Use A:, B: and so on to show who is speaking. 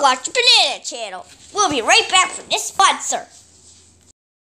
A: watch the Banana Channel. We'll be right back for this sponsor.